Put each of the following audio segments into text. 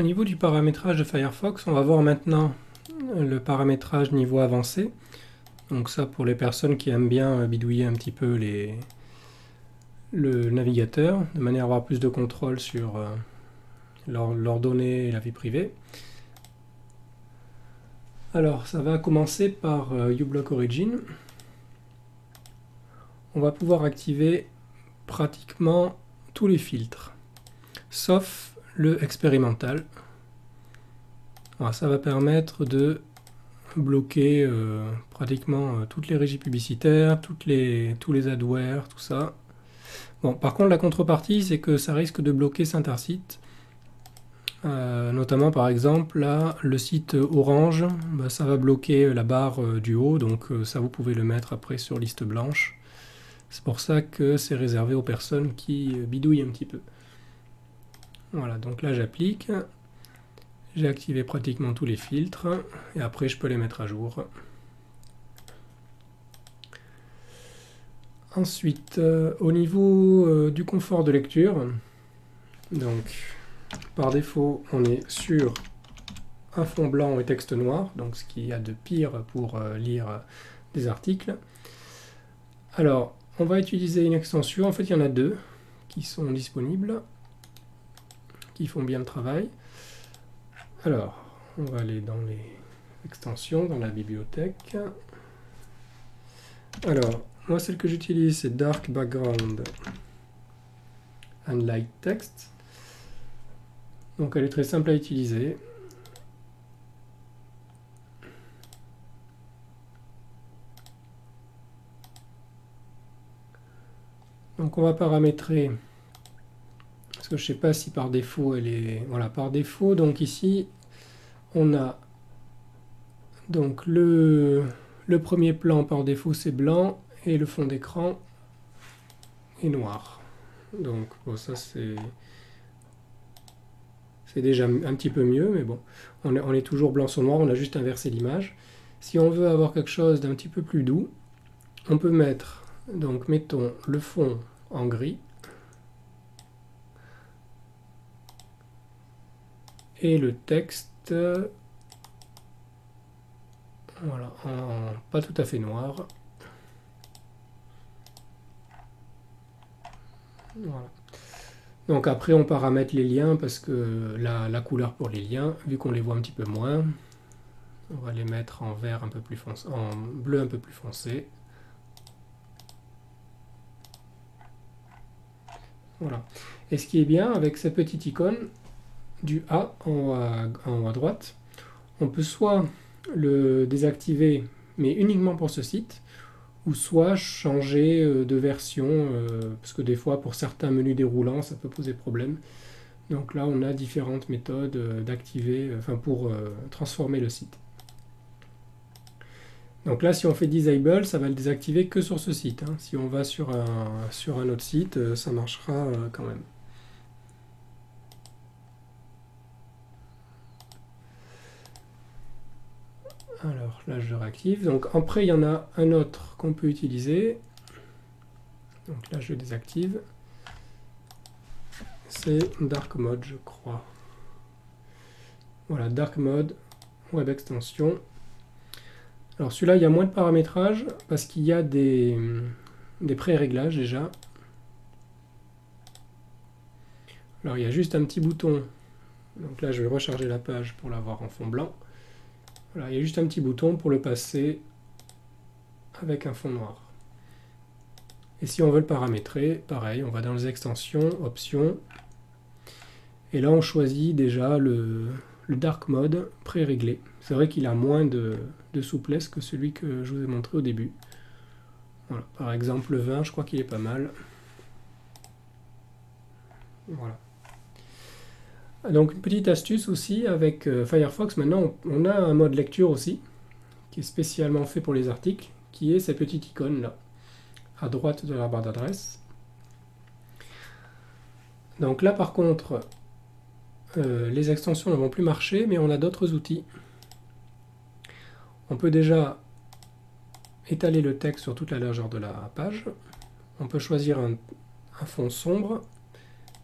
Au niveau du paramétrage de Firefox, on va voir maintenant le paramétrage niveau avancé. Donc ça pour les personnes qui aiment bien bidouiller un petit peu les, le navigateur, de manière à avoir plus de contrôle sur euh, leurs données et la vie privée. Alors ça va commencer par euh, uBlock Origin. On va pouvoir activer pratiquement tous les filtres, sauf le expérimental. ça va permettre de bloquer euh, pratiquement euh, toutes les régies publicitaires, toutes les, tous les adwares, tout ça. Bon, par contre, la contrepartie, c'est que ça risque de bloquer certains sites. Euh, notamment, par exemple, là, le site Orange, bah, ça va bloquer la barre du haut, donc ça, vous pouvez le mettre après sur liste blanche. C'est pour ça que c'est réservé aux personnes qui bidouillent un petit peu. Voilà, donc là, j'applique. J'ai activé pratiquement tous les filtres et après je peux les mettre à jour. Ensuite, euh, au niveau euh, du confort de lecture, donc par défaut on est sur un fond blanc et texte noir, donc ce qu'il y a de pire pour euh, lire des articles. Alors, on va utiliser une extension, en fait il y en a deux qui sont disponibles, font bien le travail. Alors, on va aller dans les extensions, dans la bibliothèque. Alors, moi celle que j'utilise c'est Dark Background and Light Text. Donc elle est très simple à utiliser. Donc on va paramétrer je sais pas si par défaut elle est... Voilà, par défaut, donc ici, on a donc le, premier plan par défaut c'est blanc et le fond d'écran est noir. Donc bon, ça c'est c'est déjà un petit peu mieux, mais bon, on est toujours blanc sur noir, on a juste inversé l'image. Si on veut avoir quelque chose d'un petit peu plus doux, on peut mettre, donc mettons le fond en gris, et le texte voilà en pas tout à fait noir. Donc après on paramètre les liens parce que la, la couleur pour les liens vu qu'on les voit un petit peu moins on va les mettre en vert un peu plus foncé en bleu un peu plus foncé. Voilà. Et ce qui est bien avec cette petite icône du A en haut, à, droite, on peut soit le désactiver, mais uniquement pour ce site, ou soit changer euh, de version, euh, parce que des fois pour certains menus déroulants ça peut poser problème. Donc là on a différentes méthodes euh, d'activer, enfin pour transformer le site. Donc là si on fait disable, ça va le désactiver que sur ce site. Hein. Si on va sur un, sur un autre site, ça marchera quand même. Alors là, je réactive. Donc après, il y en a un autre qu'on peut utiliser. Donc là, je désactive. C'est Dark Mode, je crois. Voilà, Dark Mode, Web Extension. Alors celui-là, il y a moins de paramétrage parce qu'il y a des, des pré-réglages déjà. Alors il y a juste un petit bouton. Donc là, je vais recharger la page pour l'avoir en fond blanc. Il y a juste un petit bouton pour le passer avec un fond noir. Et si on veut le paramétrer, pareil, on va dans les extensions, options, et là on choisit déjà le, dark mode pré-réglé. C'est vrai qu'il a moins de, souplesse que celui que je vous ai montré au début. Par exemple le 20, je crois qu'il est pas mal. Voilà. Donc une petite astuce aussi avec euh, Firefox, maintenant on a un mode lecture aussi, qui est spécialement fait pour les articles, qui est cette petite icône là, à droite de la barre d'adresse. Donc là par contre, euh, les extensions ne vont plus marcher, mais on a d'autres outils. On peut déjà étaler le texte sur toute la largeur de la page. On peut choisir un fond sombre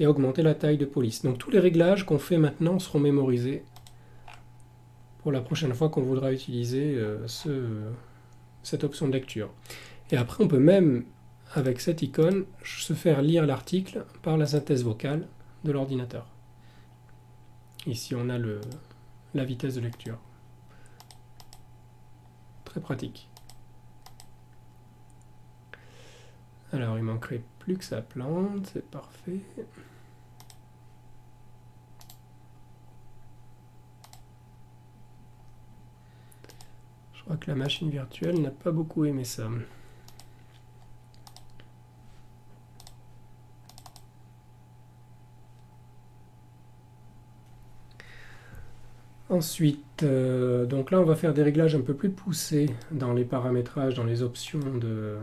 et augmenter la taille de police. Donc tous les réglages qu'on fait maintenant seront mémorisés pour la prochaine fois qu'on voudra utiliser euh, cette option de lecture. Et après, on peut même, avec cette icône, se faire lire l'article par la synthèse vocale de l'ordinateur. Ici, on a le, la vitesse de lecture. Très pratique. Alors, il manquerait plus que sa plante, c'est parfait. Je crois que la machine virtuelle n'a pas beaucoup aimé ça. Ensuite, euh, donc là on va faire des réglages un peu plus poussés dans les paramétrages, dans les options de,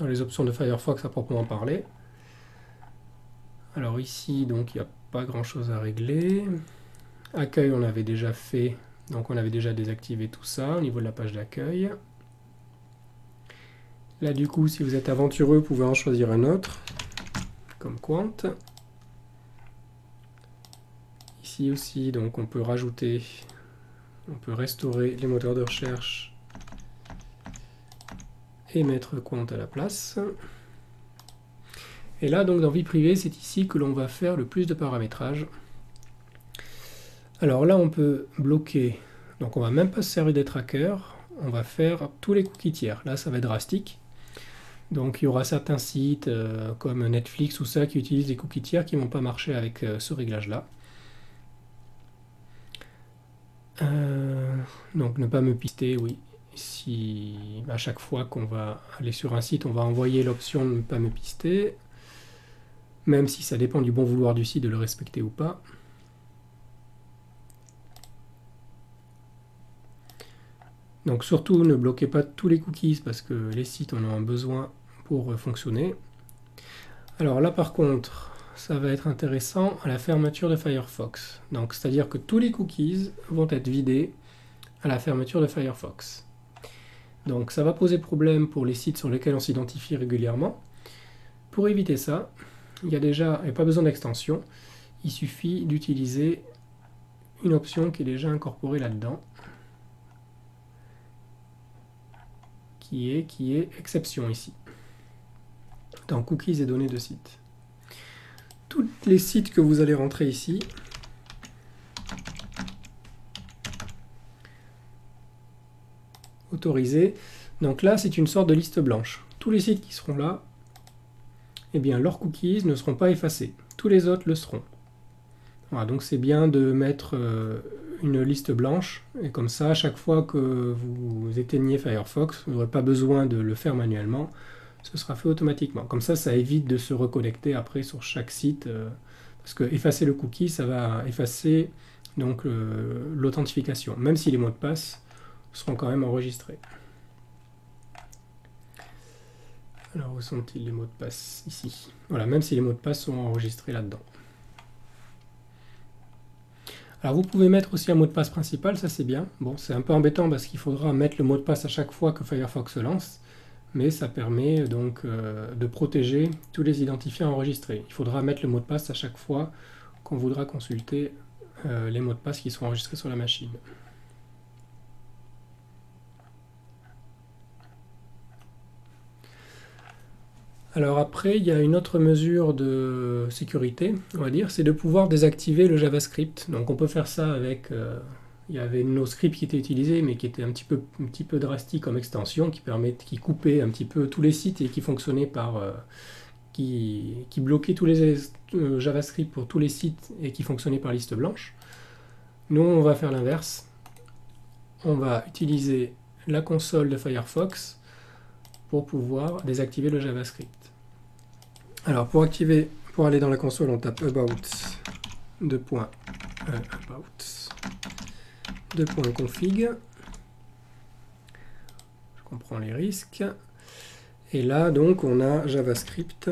dans les options de Firefox à proprement parler. Alors ici, donc il n'y a pas grand chose à régler. Accueil, on avait déjà fait, donc on avait déjà désactivé tout ça au niveau de la page d'accueil. Là du coup, si vous êtes aventureux, vous pouvez en choisir un autre, comme Quant aussi, donc on peut rajouter, on peut restaurer les moteurs de recherche et mettre compte à la place. Et là, donc dans vie privée, c'est ici que l'on va faire le plus de paramétrage. Alors là, on peut bloquer, donc on va même pas se servir des trackers, on va faire tous les cookies tiers. Là, ça va être drastique. Donc il y aura certains sites euh, comme Netflix ou ça qui utilisent des cookies tiers qui ne vont pas marcher avec euh, ce réglage-là. Euh, donc ne pas me pister, oui. Si à chaque fois qu'on va aller sur un site, on va envoyer l'option ne pas me pister, même si ça dépend du bon vouloir du site de le respecter ou pas. Donc surtout ne bloquez pas tous les cookies parce que les sites en ont un besoin pour fonctionner. Alors là par contre, ça va être intéressant à la fermeture de Firefox. Donc, c'est-à-dire que tous les cookies vont être vidés à la fermeture de Firefox. Donc, ça va poser problème pour les sites sur lesquels on s'identifie régulièrement. Pour éviter ça, il y a déjà, et pas besoin d'extension, il suffit d'utiliser une option qui est déjà incorporée là-dedans, qui est, qui est exception ici, dans cookies et données de site tous les sites que vous allez rentrer ici. Donc là, c'est une sorte de liste blanche. Tous les sites qui seront là, eh bien, leurs cookies ne seront pas effacés. Tous les autres le seront. Voilà, donc c'est bien de mettre euh, une liste blanche, et comme ça, à chaque fois que vous éteignez Firefox, vous n'aurez pas besoin de le faire manuellement ce sera fait automatiquement. Comme ça, ça évite de se reconnecter après sur chaque site, euh, parce que effacer le cookie, ça va effacer l'authentification, même si les mots de passe seront quand même enregistrés. Alors où sont-ils les mots de passe? Ici. Voilà, même si les mots de passe sont enregistrés là-dedans. Alors vous pouvez mettre aussi un mot de passe principal, ça c'est bien. Bon, c'est un peu embêtant parce qu'il faudra mettre le mot de passe à chaque fois que Firefox se lance mais ça permet donc euh, de protéger tous les identifiants enregistrés. Il faudra mettre le mot de passe à chaque fois qu'on voudra consulter euh, les mots de passe qui sont enregistrés sur la machine. Alors après, il y a une autre mesure de sécurité, on va dire, c'est de pouvoir désactiver le JavaScript. Donc on peut faire ça avec euh, il y avait NoScript qui était utilisé, mais qui était un petit peu, un petit drastique comme extension, qui, qui coupait un petit peu tous les sites et qui fonctionnait par... Euh, qui, qui, bloquait tous les euh, JavaScript pour tous les sites et qui fonctionnait par liste blanche. Nous, on va faire l'inverse. On va utiliser la console de Firefox pour pouvoir désactiver le JavaScript. Alors, pour activer, pour aller dans la console, on tape about, deux euh. Je comprends les risques. Et là, donc, on a JavaScript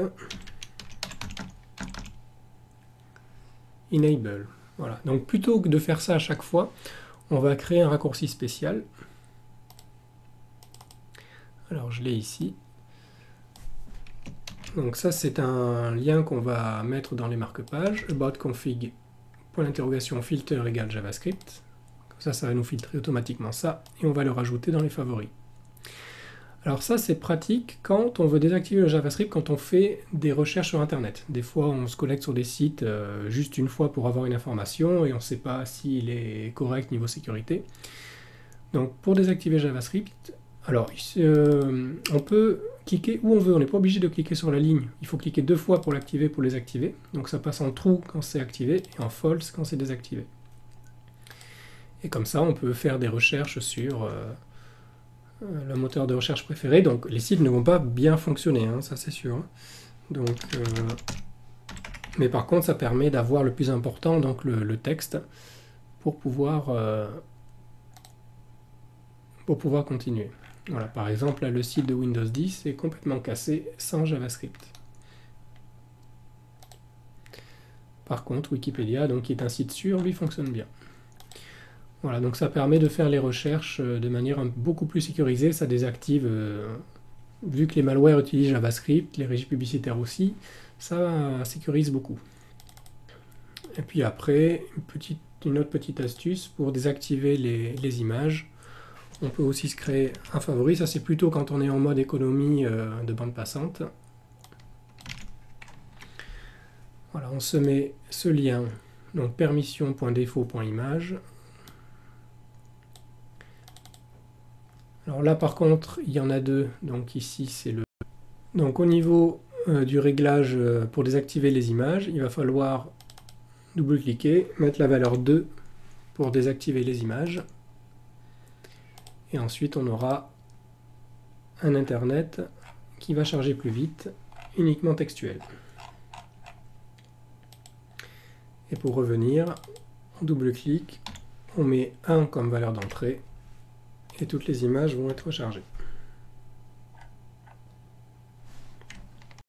enable. Voilà. Donc, plutôt que de faire ça à chaque fois, on va créer un raccourci spécial. Alors, je l'ai ici. Donc ça c'est un lien qu'on va mettre dans les marque-pages, about config point filter égale JavaScript. Comme ça, ça va nous filtrer automatiquement ça, et on va le rajouter dans les favoris. Alors ça c'est pratique quand on veut désactiver le JavaScript quand on fait des recherches sur internet. Des fois on se connecte sur des sites euh, juste une fois pour avoir une information et on ne sait pas s'il est correct niveau sécurité. Donc pour désactiver JavaScript, alors euh, on peut cliquer où on veut, on n'est pas obligé de cliquer sur la ligne. Il faut cliquer deux fois pour l'activer, pour les activer. Donc ça passe en true quand c'est activé et en false quand c'est désactivé. Et comme ça on peut faire des recherches sur... Euh, le moteur de recherche préféré. Donc les sites ne vont pas bien fonctionner, hein, ça c'est sûr. Donc, euh, mais par contre, ça permet d'avoir le plus important, donc le, texte, euh, pour pouvoir continuer. Voilà, par exemple, là, le site de Windows 10 est complètement cassé sans JavaScript. Par contre, Wikipédia, donc, qui est un site sûr, lui fonctionne bien. Voilà, donc ça permet de faire les recherches euh, de manière beaucoup plus sécurisée, ça désactive, euh, vu que les malwares utilisent JavaScript, les régies publicitaires aussi, ça sécurise beaucoup. Et puis après, une, autre petite astuce pour désactiver les, images, on peut aussi se créer un favori, ça c'est plutôt quand on est en mode économie euh, de bande passante. Voilà, on se met ce lien, donc permission.défaut.image, Alors là par contre il y en a deux, donc ici c'est le... Donc au niveau euh, du réglage euh, pour désactiver les images, il va falloir double-cliquer, mettre la valeur 2 pour désactiver les images. Et ensuite on aura un internet qui va charger plus vite, uniquement textuel. Et pour revenir, on double-clique, on met 1 comme valeur d'entrée et toutes les images vont être chargées.